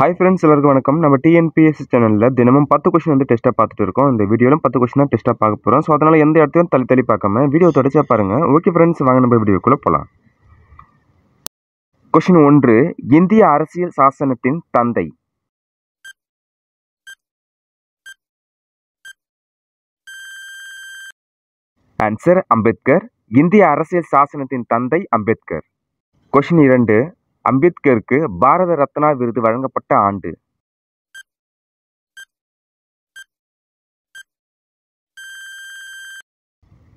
Hi friends எல்லாருக்கும் வணக்கம். நம்ம டிஎன்பிஎஸ்சி சேனலில் தினமும் பத்து கொஷின் வந்து டெஸ்ட்டாக பார்த்துட்டு இருக்கோம். இந்த வீடியோவில் பத்து கொஷின் தான் டெஸ்ட்டாக பார்க்க போகிறோம் ஸோ அதனால் எந்த இடத்தையும் தள்ளி தள்ளி பார்க்காம வீடியோ தொடச்சா பாருங்கள் ஓகே ஃப்ரெண்ட்ஸ் வாங்க நம்ம வீடியோக்குள்ளே போகலாம் கொஷின் ஒன்று இந்திய அரசியல் சாசனத்தின் தந்தை. ஆன்சர் அம்பேத்கர். இந்திய அரசியல் சாசனத்தின் தந்தை அம்பேத்கர். கொஷின் இரண்டு அம்பேத்கருக்கு பாரத ரத்னா விருது வழங்கப்பட்ட ஆண்டு.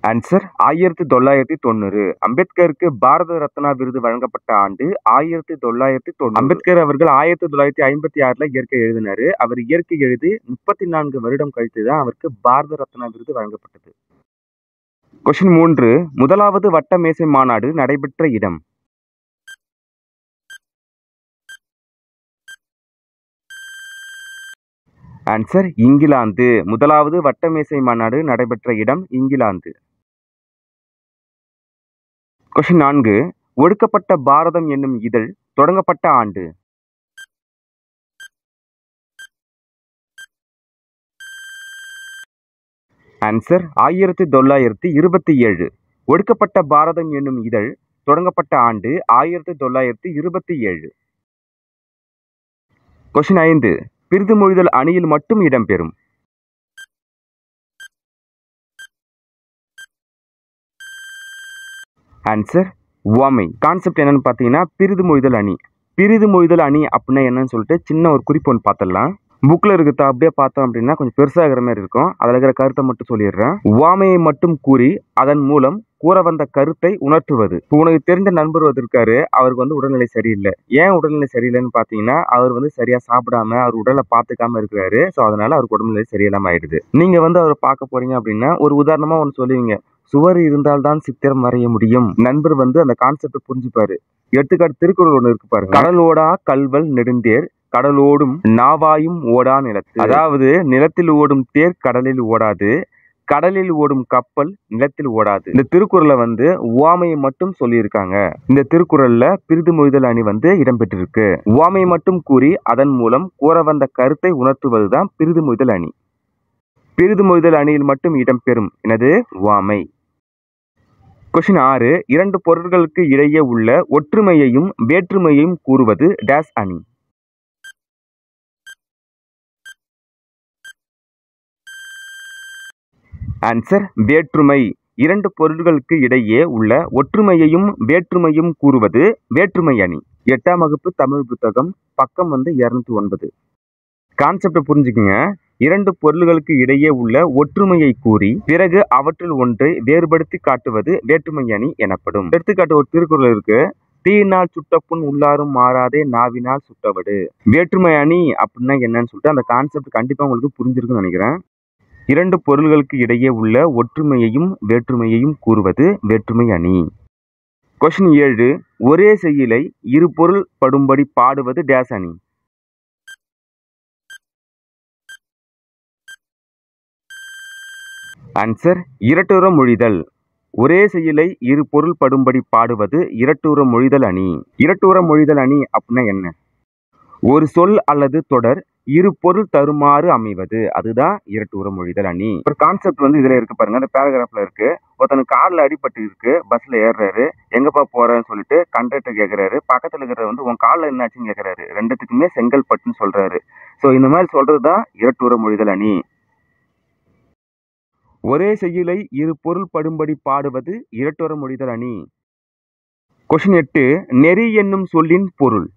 ஆன்சர் ஆயிரத்தி தொள்ளாயிரத்தி தொண்ணூறு. அம்பேத்கருக்கு பாரத ரத்னா விருது வழங்கப்பட்ட ஆண்டு ஆயிரத்தி தொள்ளாயிரத்தி தொண்ணூறு. அம்பேத்கர் அவர்கள் ஆயிரத்தி தொள்ளாயிரத்தி ஐம்பத்தி ஆறுல இயற்கை எழுதினாரு. அவர் இயற்கை எழுதி முப்பத்தி நான்கு வருடம் கழித்து தான் அவருக்கு பாரத ரத்னா விருது வழங்கப்பட்டது. கொஷின் மூன்று. முதலாவது வட்ட மேசை மாநாடு நடைபெற்ற இடம். ஆன்சர் இங்கிலாந்து. முதலாவது வட்டமேசை மாநாடு நடைபெற்ற இடம் இங்கிலாந்து. கொஷின் நான்கு. ஒடுக்கப்பட்ட பாரதம் என்னும் இதழ் தொடங்கப்பட்ட ஆண்டு. ஆன்சர் ஆயிரத்தி தொள்ளாயிரத்தி இருபத்தி ஏழு. ஒடுக்கப்பட்ட பாரதம் என்னும் இதழ் தொடங்கப்பட்ட ஆண்டு ஆயிரத்தி தொள்ளாயிரத்தி இருபத்தி ஏழு. கொஷின் ஐந்து. பிரிது மொழிதல் அணியில் மட்டும் இடம்பெறும். ஆன்சர் உவமை. கான்செப்ட் என்னன்னு பார்த்தீங்கன்னா பிரிது மொழிதல் அணி. பிரிது மொழிதல் அணி அப்படின்னா என்னன்னு சொல்லிட்டு சின்ன ஒரு குறிப்பு ஒன்று பார்த்துடலாம். புக்கில் இருக்கிறத அப்படியே பார்த்தோம் அப்படின்னா கொஞ்சம் பெருசாகிற மாதிரி இருக்கும். அதில் இருக்கிற கருத்தை மட்டும் சொல்லிடுறேன். உவாமையை மட்டும் கூறி அதன் மூலம் கூற வந்த கருத்தை உணர்த்துவது. இப்போ உனக்கு தெரிஞ்ச நண்பர் வந்து இருக்காரு. அவருக்கு வந்து உடல்நிலை சரியில்லை. ஏன் உடல்நிலை சரியில்லைன்னு பார்த்தீங்கன்னா அவர் வந்து சரியா சாப்பிடாம அவர் உடலை பார்த்துக்காம இருக்கிறாரு. ஸோ அதனால அவருக்கு உடல்நிலை சரியில்லாம ஆயிடுது. நீங்க வந்து அவரை பார்க்க போறீங்க அப்படின்னா ஒரு உதாரணமா ஒன்று சொல்லுவீங்க. சுவர் இருந்தால்தான் சித்திரம் வரைய முடியும். நண்பர் வந்து அந்த கான்செப்டை புரிஞ்சுப்பாரு. எடுத்துக்காட்டு திருக்குறள் ஒன்று இருக்கு பாருங்க. கடலோடா கல்வல் நெடுந்தேர் கடலோடும் நாவாயும் ஓடா நிலத்து. அதாவது நிலத்தில் ஓடும் தேர் கடலில் ஓடாது கடலில் ஓடும் கப்பல் நிலத்தில் ஓடாது. இந்த திருக்குறளை வந்து உவாமையை மட்டும் சொல்லியிருக்காங்க. இந்த திருக்குறள்ல பிரிது மொழிதல் அணி வந்து இடம்பெற்றிருக்கு. உவாமையை மட்டும் கூறி அதன் மூலம் கூற வந்த கருத்தை உணர்த்துவதுதான் பிரிது மொழிதல் அணி. பிரிது மொழிதல் அணியில் மட்டும் இடம்பெறும் எனது உவாமை. கொஷின் ஆறு இரண்டு பொருட்களுக்கு இடையே உள்ள ஒற்றுமையையும் வேற்றுமையையும் கூறுவது டேஸ் அணி. ஆன்சர் வேற்றுமை. இரண்டு பொருள்களுக்கு இடையே உள்ள ஒற்றுமையையும் வேற்றுமையும் கூறுவது வேற்றுமை அணி. எட்டாம் வகுப்பு தமிழ் புத்தகம் பக்கம் வந்து இரநூத்தி ஒன்பது. கான்செப்டை புரிஞ்சுக்குங்க. இரண்டு பொருள்களுக்கு இடையே உள்ள ஒற்றுமையை கூறி பிறகு அவற்றில் ஒன்றை வேறுபடுத்தி காட்டுவது வேற்றுமை அணி எனப்படும். எடுத்துக்காட்டு ஒரு திருக்குறள் இருக்கு. தீயினால் சுட்டப்புண் உள்ளாரும் மாறாதே நாவினால் சுட்டவடு. வேற்றுமை அணி அப்படின்னா என்னன்னு சொல்லிட்டு அந்த கான்செப்ட் கண்டிப்பாக உங்களுக்கு புரிஞ்சிருக்குன்னு நினைக்கிறேன். இரண்டு பொருள்களுக்கு இடையே உள்ள ஒற்றுமையையும் வேற்றுமையையும் கூறுவது வேற்றுமை அணி. கொஷின் ஏழு ஒரே செயலை இரு பொருள் படும்படி பாடுவது டேஸ் அணி. ஆன்சர் இரட்டுற மொழிதல். ஒரே செயலை இரு பொருள் படும்படி பாடுவது இரட்டுற மொழிதல் அணி. இரட்டுற மொழிதல் அணி அப்படின்னா என்ன? ஒரு சொல் அல்லது தொடர் இரு பொருள் தருமாறு அமைவது. அதுதான் இரட்டுற மொழிதல் அணி. ஒரு கான்செப்ட் வந்து இதுல இருக்கு பாருங்க. அந்த பேராகிராஃப்ல இருக்கு. ஒருத்தனுக்கு கார்ல அடிபட்டு இருக்கு. பஸ்ல ஏறுறாரு. எங்கப்பா போறேன்னு சொல்லிட்டு கண்டக்டர் கேக்குறாரு. பக்கத்துல இருக்கிற வந்து உன் காலில் என்னாச்சுன்னு கேக்குறாரு. ரெண்டுத்துக்குமே செங்கல்பட்டுன்னு சொல்றாரு. ஸோ இந்த மாதிரி சொல்றதுதான் இரட்டுற மொழிதல் அணி. ஒரே செய்யுளை இரு பொருள் படும்படி பாடுவது இரட்டுற மொழிதல் அணி. கொஷின் எட்டு நெறி என்னும் சொல்லின் பொருள்.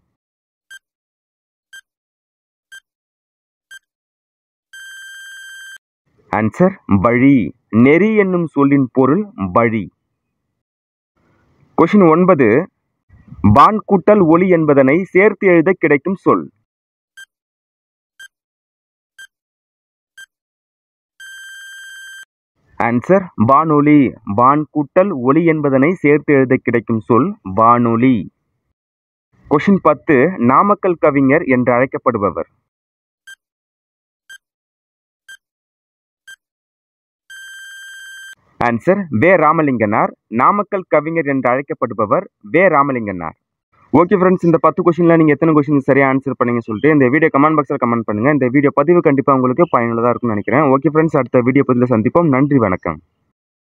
ஆன்சர் வழி நெறி என்னும் சொல்லின் பொருள் வழி கொஷின் ஒன்பது. வான் கூட்டல் ஒளி என்பதனை சேர்த்து எழுத கிடைக்கும் சொல். ஆன்சர் வானொலி. வான் கூட்டல் ஒளி என்பதனை சேர்த்து எழுத கிடைக்கும் சொல் வானொலி. கொஷின் பத்து. நாமக்கல் கவிஞர் என்று அழைக்கப்படுபவர். ஆன்சர் வே ராமலிங்கனார் நாமக்கல் கவிஞர் என்று அழைக்கப்படுபவர் வே ராமலிங்கனார் ஓகே ஃப்ரெண்ட்ஸ் இந்த பத்து கொஷினில் நீங்கள் எத்தனை கொஷின் சரியாக ஆன்சர் பண்ணீங்க சொல்லிட்டு இந்த வீடியோ கமெண்ட் பாக்ஸில் கமெண்ட் பண்ணுங்கள் இந்த வீடியோ பதிவு கண்டிப்பாக உங்களுக்கு பயனுள்ளதாக இருக்கும்னு நினைக்கிறேன். ஓகே ஃப்ரெண்ட்ஸ் அடுத்த வீடியோ பதிவில் சந்திப்போம். நன்றி வணக்கம்.